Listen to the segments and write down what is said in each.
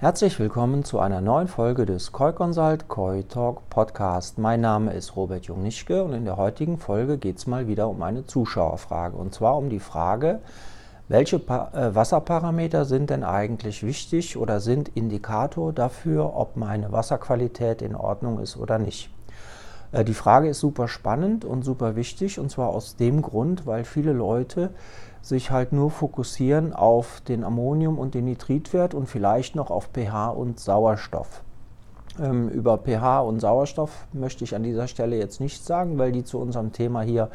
Herzlich willkommen zu einer neuen Folge des Koi Consult Koi Talk Podcast. Mein Name ist Robert Jungnischke und in der heutigen Folge geht es mal wieder um eine Zuschauerfrage. Und zwar um die Frage, welche pa äh, Wasserparameter sind denn eigentlich wichtig oder sind Indikator dafür, ob meine Wasserqualität in Ordnung ist oder nicht? Äh, die Frage ist super spannend und super wichtig und zwar aus dem Grund, weil viele Leute sich halt nur fokussieren auf den Ammonium- und den Nitritwert und vielleicht noch auf pH und Sauerstoff. Ähm, über pH und Sauerstoff möchte ich an dieser Stelle jetzt nichts sagen, weil die zu unserem Thema hier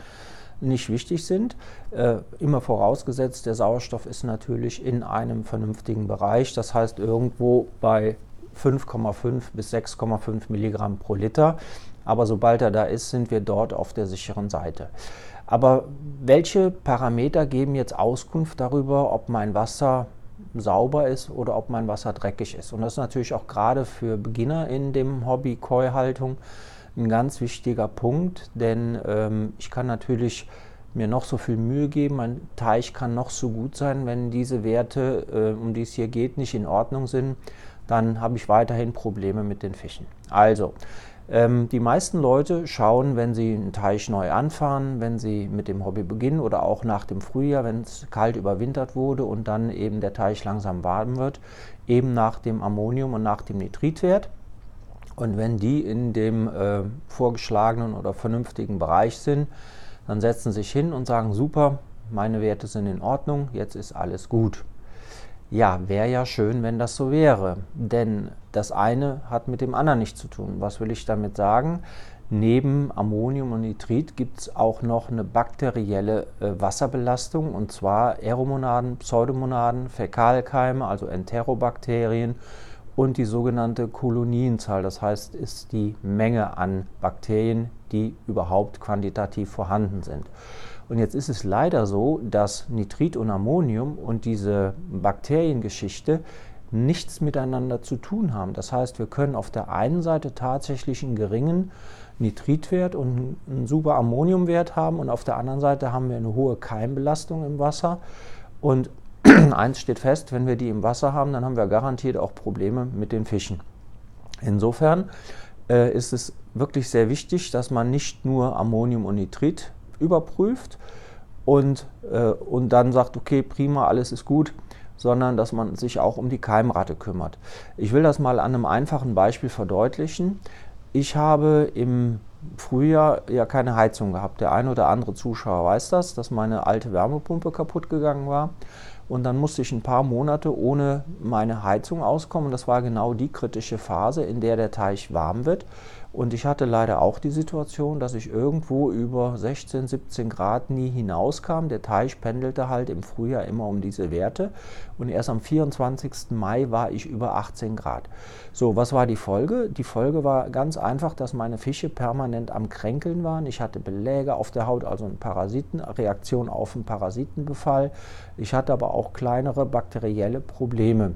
nicht wichtig sind. Äh, immer vorausgesetzt, der Sauerstoff ist natürlich in einem vernünftigen Bereich, das heißt irgendwo bei 5,5 bis 6,5 Milligramm pro Liter. Aber sobald er da ist, sind wir dort auf der sicheren Seite. Aber welche Parameter geben jetzt Auskunft darüber, ob mein Wasser sauber ist oder ob mein Wasser dreckig ist? Und das ist natürlich auch gerade für Beginner in dem Hobby Koi-Haltung ein ganz wichtiger Punkt, denn ähm, ich kann natürlich mir noch so viel Mühe geben, mein Teich kann noch so gut sein, wenn diese Werte, äh, um die es hier geht, nicht in Ordnung sind, dann habe ich weiterhin Probleme mit den Fischen. Also, ähm, die meisten Leute schauen, wenn sie einen Teich neu anfahren, wenn sie mit dem Hobby beginnen oder auch nach dem Frühjahr, wenn es kalt überwintert wurde und dann eben der Teich langsam warm wird, eben nach dem Ammonium und nach dem Nitritwert. Und wenn die in dem äh, vorgeschlagenen oder vernünftigen Bereich sind, dann setzen sie sich hin und sagen, super, meine Werte sind in Ordnung, jetzt ist alles gut. Ja, wäre ja schön, wenn das so wäre. Denn das eine hat mit dem anderen nichts zu tun. Was will ich damit sagen? Neben Ammonium und Nitrit gibt es auch noch eine bakterielle äh, Wasserbelastung und zwar Aeromonaden, Pseudomonaden, Fäkalkeime, also Enterobakterien und die sogenannte Kolonienzahl. Das heißt, ist die Menge an Bakterien, die überhaupt quantitativ vorhanden sind. Und jetzt ist es leider so, dass Nitrit und Ammonium und diese Bakteriengeschichte nichts miteinander zu tun haben. Das heißt, wir können auf der einen Seite tatsächlich einen geringen Nitritwert und einen super Ammoniumwert haben und auf der anderen Seite haben wir eine hohe Keimbelastung im Wasser. Und eins steht fest, wenn wir die im Wasser haben, dann haben wir garantiert auch Probleme mit den Fischen. Insofern äh, ist es wirklich sehr wichtig, dass man nicht nur Ammonium und Nitrit überprüft und, äh, und dann sagt, okay, prima, alles ist gut, sondern dass man sich auch um die Keimrate kümmert. Ich will das mal an einem einfachen Beispiel verdeutlichen. Ich habe im Frühjahr ja keine Heizung gehabt. Der eine oder andere Zuschauer weiß das, dass meine alte Wärmepumpe kaputt gegangen war. Und dann musste ich ein paar Monate ohne meine Heizung auskommen. Das war genau die kritische Phase, in der der Teich warm wird. Und ich hatte leider auch die Situation, dass ich irgendwo über 16, 17 Grad nie hinauskam. Der Teich pendelte halt im Frühjahr immer um diese Werte. Und erst am 24. Mai war ich über 18 Grad. So, was war die Folge? Die Folge war ganz einfach, dass meine Fische permanent am Kränkeln waren. Ich hatte Beläge auf der Haut, also eine Parasitenreaktion auf einen Parasitenbefall. Ich hatte aber auch kleinere bakterielle Probleme.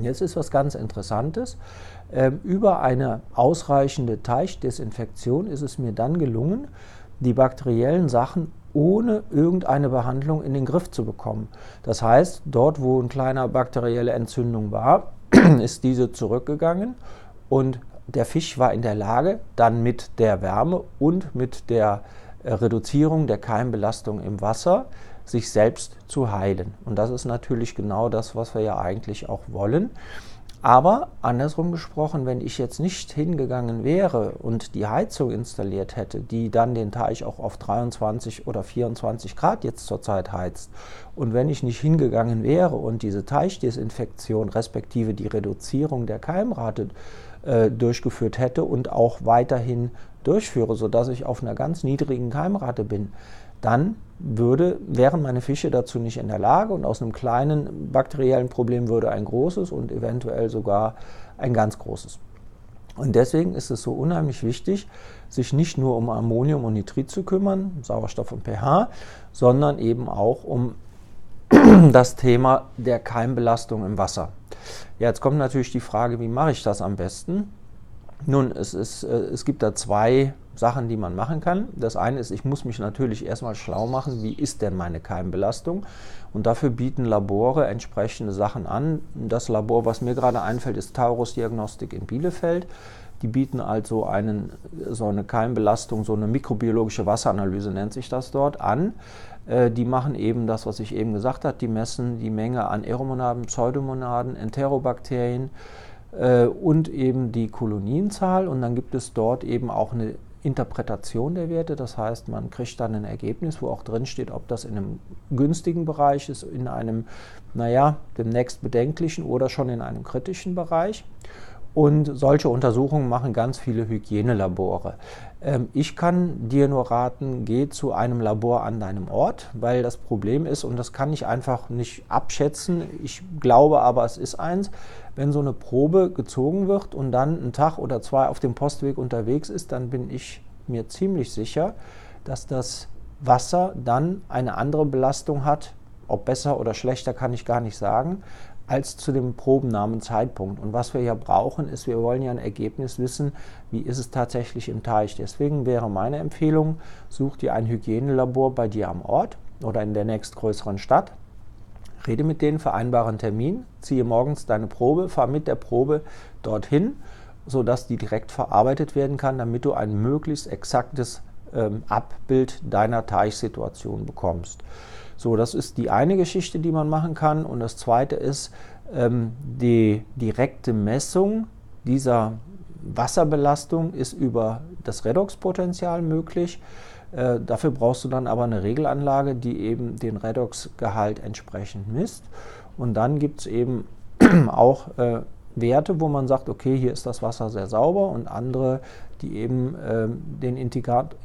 Jetzt ist was ganz Interessantes. Ähm, über eine ausreichende Teichdesinfektion ist es mir dann gelungen, die bakteriellen Sachen ohne irgendeine Behandlung in den Griff zu bekommen. Das heißt, dort, wo eine kleine bakterielle Entzündung war, ist diese zurückgegangen und der Fisch war in der Lage, dann mit der Wärme und mit der äh, Reduzierung der Keimbelastung im Wasser sich selbst zu heilen. Und das ist natürlich genau das, was wir ja eigentlich auch wollen. Aber andersrum gesprochen, wenn ich jetzt nicht hingegangen wäre und die Heizung installiert hätte, die dann den Teich auch auf 23 oder 24 Grad jetzt zurzeit heizt, und wenn ich nicht hingegangen wäre und diese Teichdesinfektion respektive die Reduzierung der Keimrate äh, durchgeführt hätte und auch weiterhin durchführe, sodass ich auf einer ganz niedrigen Keimrate bin, dann würde, wären meine Fische dazu nicht in der Lage und aus einem kleinen bakteriellen Problem würde ein großes und eventuell sogar ein ganz großes. Und deswegen ist es so unheimlich wichtig, sich nicht nur um Ammonium und Nitrit zu kümmern, Sauerstoff und pH, sondern eben auch um das Thema der Keimbelastung im Wasser. Ja, jetzt kommt natürlich die Frage, wie mache ich das am besten? Nun, es, ist, äh, es gibt da zwei Sachen, die man machen kann. Das eine ist, ich muss mich natürlich erstmal schlau machen, wie ist denn meine Keimbelastung? Und dafür bieten Labore entsprechende Sachen an. Das Labor, was mir gerade einfällt, ist Taurus Diagnostik in Bielefeld. Die bieten also einen, so eine Keimbelastung, so eine mikrobiologische Wasseranalyse nennt sich das dort an. Äh, die machen eben das, was ich eben gesagt habe. Die messen die Menge an Aeromonaden, Pseudomonaden, Enterobakterien äh, und eben die Kolonienzahl. Und dann gibt es dort eben auch eine Interpretation der Werte. Das heißt, man kriegt dann ein Ergebnis, wo auch drin steht, ob das in einem günstigen Bereich ist, in einem, naja, demnächst bedenklichen oder schon in einem kritischen Bereich. Und solche Untersuchungen machen ganz viele Hygienelabore. Ähm, ich kann dir nur raten, geh zu einem Labor an deinem Ort, weil das Problem ist, und das kann ich einfach nicht abschätzen, ich glaube aber, es ist eins, wenn so eine Probe gezogen wird und dann einen Tag oder zwei auf dem Postweg unterwegs ist, dann bin ich mir ziemlich sicher, dass das Wasser dann eine andere Belastung hat. Ob besser oder schlechter kann ich gar nicht sagen, als zu dem Probennahmezeitpunkt. Und was wir ja brauchen, ist, wir wollen ja ein Ergebnis wissen, wie ist es tatsächlich im Teich. Deswegen wäre meine Empfehlung, such dir ein Hygienelabor bei dir am Ort oder in der nächstgrößeren Stadt. Rede mit denen, vereinbare einen Termin, ziehe morgens deine Probe, fahr mit der Probe dorthin, sodass die direkt verarbeitet werden kann, damit du ein möglichst exaktes ähm, Abbild deiner Teichsituation bekommst. So, das ist die eine Geschichte, die man machen kann. Und das zweite ist ähm, die direkte Messung dieser Wasserbelastung ist über das Redoxpotenzial möglich. Äh, dafür brauchst du dann aber eine Regelanlage, die eben den Redoxgehalt entsprechend misst. Und dann gibt es eben auch äh, Werte, wo man sagt, okay, hier ist das Wasser sehr sauber und andere, die eben äh, den Indikator,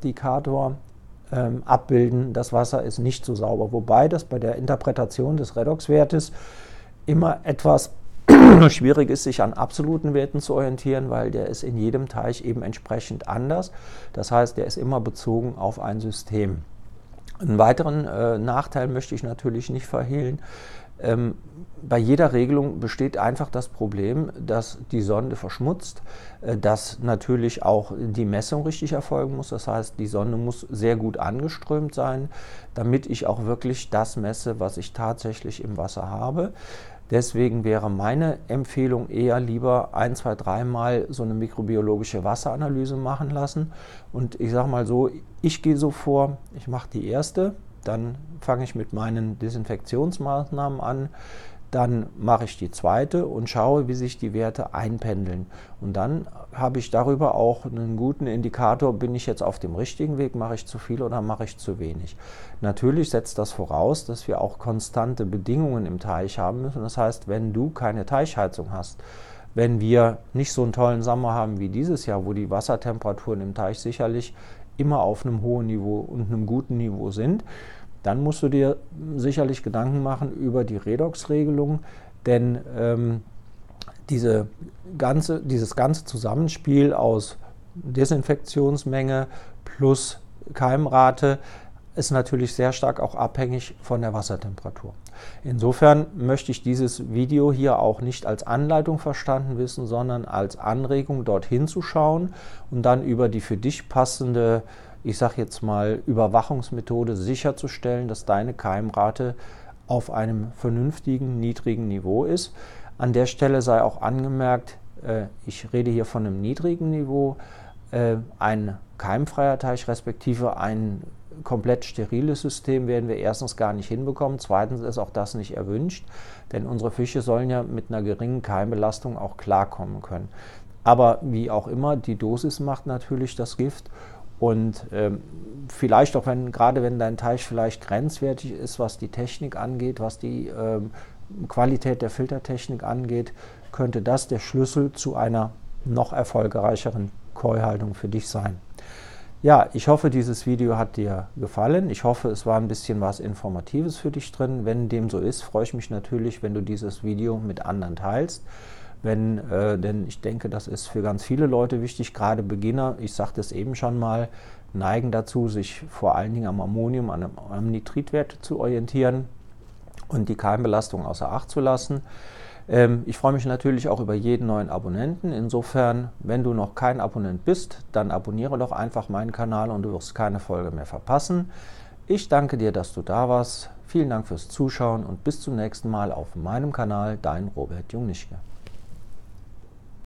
Indikator ähm, abbilden, das Wasser ist nicht so sauber. Wobei das bei der Interpretation des Redoxwertes immer etwas schwierig ist, sich an absoluten Werten zu orientieren, weil der ist in jedem Teich eben entsprechend anders. Das heißt, der ist immer bezogen auf ein System. Einen weiteren äh, Nachteil möchte ich natürlich nicht verhehlen. Ähm, bei jeder Regelung besteht einfach das Problem, dass die Sonde verschmutzt, äh, dass natürlich auch die Messung richtig erfolgen muss. Das heißt, die Sonde muss sehr gut angeströmt sein, damit ich auch wirklich das messe, was ich tatsächlich im Wasser habe. Deswegen wäre meine Empfehlung eher lieber ein, zwei, dreimal so eine mikrobiologische Wasseranalyse machen lassen. Und ich sage mal so, ich gehe so vor, ich mache die erste, dann fange ich mit meinen Desinfektionsmaßnahmen an. Dann mache ich die zweite und schaue, wie sich die Werte einpendeln. Und dann habe ich darüber auch einen guten Indikator, bin ich jetzt auf dem richtigen Weg, mache ich zu viel oder mache ich zu wenig. Natürlich setzt das voraus, dass wir auch konstante Bedingungen im Teich haben müssen. Das heißt, wenn du keine Teichheizung hast, wenn wir nicht so einen tollen Sommer haben wie dieses Jahr, wo die Wassertemperaturen im Teich sicherlich immer auf einem hohen Niveau und einem guten Niveau sind, dann musst du dir sicherlich Gedanken machen über die Redox-Regelung, denn ähm, diese ganze, dieses ganze Zusammenspiel aus Desinfektionsmenge plus Keimrate ist natürlich sehr stark auch abhängig von der Wassertemperatur. Insofern möchte ich dieses Video hier auch nicht als Anleitung verstanden wissen, sondern als Anregung dorthin zu schauen und dann über die für dich passende, ich sage jetzt mal, Überwachungsmethode sicherzustellen, dass deine Keimrate auf einem vernünftigen, niedrigen Niveau ist. An der Stelle sei auch angemerkt, äh, ich rede hier von einem niedrigen Niveau, äh, ein keimfreier Teich respektive ein komplett steriles System werden wir erstens gar nicht hinbekommen. Zweitens ist auch das nicht erwünscht, denn unsere Fische sollen ja mit einer geringen Keimbelastung auch klarkommen können. Aber wie auch immer, die Dosis macht natürlich das Gift. Und ähm, vielleicht auch, wenn, gerade wenn dein Teich vielleicht grenzwertig ist, was die Technik angeht, was die ähm, Qualität der Filtertechnik angeht, könnte das der Schlüssel zu einer noch erfolgreicheren Keuhaltung für dich sein. Ja, ich hoffe, dieses Video hat dir gefallen. Ich hoffe, es war ein bisschen was Informatives für dich drin. Wenn dem so ist, freue ich mich natürlich, wenn du dieses Video mit anderen teilst. Wenn, äh, denn ich denke, das ist für ganz viele Leute wichtig, gerade Beginner, ich sagte es eben schon mal, neigen dazu, sich vor allen Dingen am Ammonium, am Nitritwert zu orientieren und die Keimbelastung außer Acht zu lassen. Ähm, ich freue mich natürlich auch über jeden neuen Abonnenten. Insofern, wenn du noch kein Abonnent bist, dann abonniere doch einfach meinen Kanal und du wirst keine Folge mehr verpassen. Ich danke dir, dass du da warst. Vielen Dank fürs Zuschauen und bis zum nächsten Mal auf meinem Kanal, dein Robert Jungnischke.